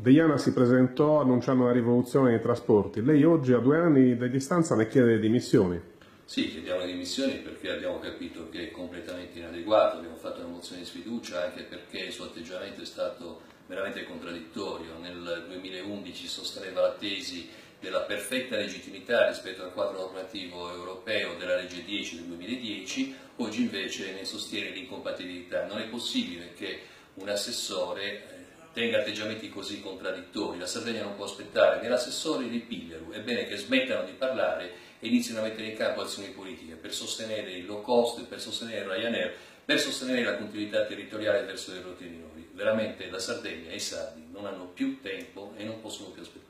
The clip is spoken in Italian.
Deiana si presentò annunciando una rivoluzione nei trasporti. Lei oggi, a due anni di distanza, ne chiede le dimissioni. Sì, chiediamo le dimissioni perché abbiamo capito che è completamente inadeguato, abbiamo fatto una mozione di sfiducia anche perché il suo atteggiamento è stato veramente contraddittorio. Nel 2011 sosteneva la tesi della perfetta legittimità rispetto al quadro normativo europeo della legge 10 del 2010, oggi invece ne sostiene l'incompatibilità. Non è possibile che un assessore tenga atteggiamenti così contraddittori. La Sardegna non può aspettare né l'assessore né Pigliaru. È bene che smettano di parlare e inizino a mettere in campo azioni politiche per sostenere il low cost, per sostenere Ryanair, per sostenere la continuità territoriale verso le rotte minori. Veramente la Sardegna e i sardi non hanno più tempo e non possono più aspettare.